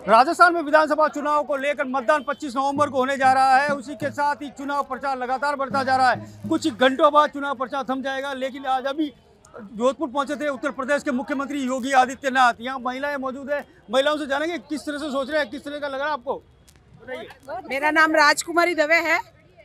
राजस्थान में विधानसभा चुनाव को लेकर मतदान 25 नवंबर को होने जा रहा है। उसी के साथ ही चुनाव प्रचार लगातार बढ़ता जा रहा है। कुछ घंटों बाद चुनाव प्रचार थम जाएगा, लेकिन आज अभी जोधपुर पहुँचे थे उत्तर प्रदेश के मुख्यमंत्री योगी आदित्यनाथ। यहाँ महिलाएँ मौजूद है। महिलाओं से जानेंगे किस तरह से सोच रहे हैं, किस तरह का लग रहा है आपको? मेरा नाम राजकुमारी दवे है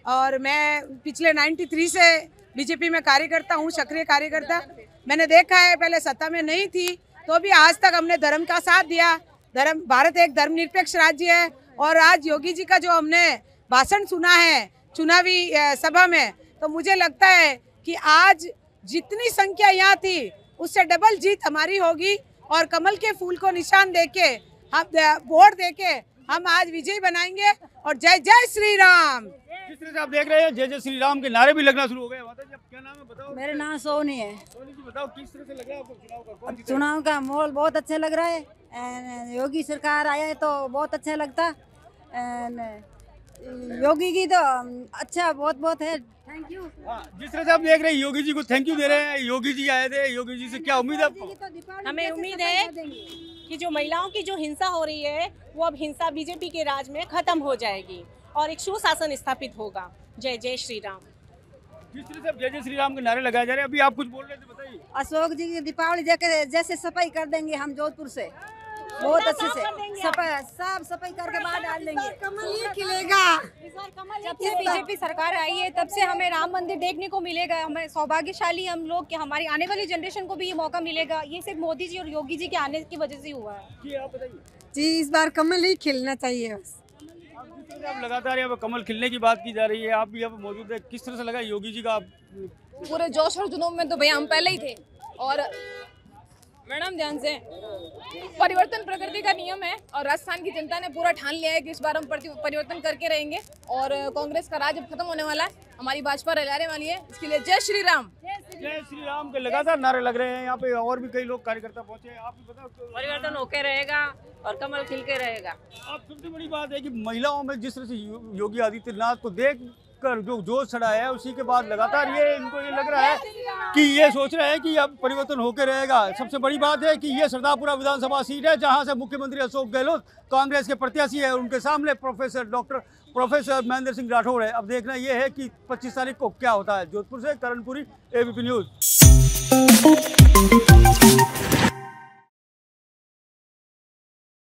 और मैं पिछले 93 से बीजेपी में कार्यकर्ता हूँ, सक्रिय कार्यकर्ता। मैंने देखा है, पहले सत्ता में नहीं थी तो भी आज तक हमने धर्म का साथ दिया। धर्म भारत एक धर्मनिरपेक्ष राज्य है और आज योगी जी का जो हमने भाषण सुना है चुनावी सभा में तो मुझे लगता है कि आज जितनी संख्या यहाँ थी उससे डबल जीत हमारी होगी और कमल के फूल को निशान देके हम वोट देके हम आज विजयी बनाएँगे और जय जय श्री राम। जिस तरह से आप देख रहे हैं जय जय श्री राम के नारे भी लगना शुरू हो गए क्या नाम है बताओ। मेरा नाम सोनी है। सोनी जी बताओ किस तरह से लग रहा है आपको चुनाव का? चुनाव का माहौल बहुत अच्छा लग रहा है। योगी सरकार आया है तो बहुत अच्छा लगता। एंड योगी की तो अच्छा बहुत बहुत है। थैंक यू हाँ, जिस तरह से आप देख रहे हैं योगी जी को थैंक यू दे रहे हैं। योगी जी आए थे योगी जी से क्या उम्मीद है आपको? हमें उम्मीद है कि जो महिलाओं की जो हिंसा हो रही है वो अब हिंसा बीजेपी के राज में खत्म हो जाएगी और एक सुशासन स्थापित होगा। जय जय श्री राम। जिस तरह से जय जय श्री राम के नारे लगाए जा रहे हैं अभी आप कुछ बोल रहे थे बताइए। अशोक जी की दीपावली जैसे जैसे सफ़ाई कर देंगे हम जोधपुर से। बहुत अच्छे से सफ़ाई साफ़ सफ़ाई करके बाहर डाल देंगे। कमल ही खिलेगा जब से बीजेपी सरकार आई है तब से हमें राम मंदिर देखने को मिलेगा। हमें सौभाग्यशाली हम लोग कि हमारी आने वाली जनरेशन को भी ये मौका मिलेगा। ये सिर्फ़ मोदी जी और योगी जी के आने की वजह से ही हुआ है। जी आप बताइए। जी इस बार कमल ही खिलना चाहिए। बस आप लगातार यहाँ पे कमल खिलने की बात की जा रही है आप भी यहाँ मौजूद है। किस तरह से लगा योगी जी का आप पूरे जोश और जुनून में तो भैया हम पहले ही थे। और मैडम ध्यान से। परिवर्तन प्रकृति का नियम है और राजस्थान की जनता ने पूरा ठान लिया है कि इस बार हम परिवर्तन करके रहेंगे और कांग्रेस का राज अब खत्म होने वाला है। हमारी भाजपा रहने वाली है। इसके लिए जय श्री राम। जय श्री राम के लगातार नारे लग रहे हैं। यहाँ पे और भी कई लोग कार्यकर्ता पहुँचे हैं। आप भी बताओ परिवर्तन होके रहेगा और कमल खिल के रहेगा। आप सबसे बड़ी बात है कि महिलाओं में जिस तरह से यो- योगी आदित्यनाथ को देख कर जो जोश चढ़ा है, उसी के बाद लगातार ये इनको ये लग रहा है कि ये सोच रहे हैं कि अब परिवर्तन होकर रहेगा। सबसे बड़ी बात है कि ये सरदारपुरा विधानसभा सीट है, जहाँ से मुख्यमंत्री अशोक गहलोत, कांग्रेस के प्रत्याशी है, उनके सामने professor doctor professor Mahendra Singh Rathore है। अब देखना ये है कि 25 तारीख को क्या होता है। जोधपुर से करणपुरी, एबीपी न्यूज़।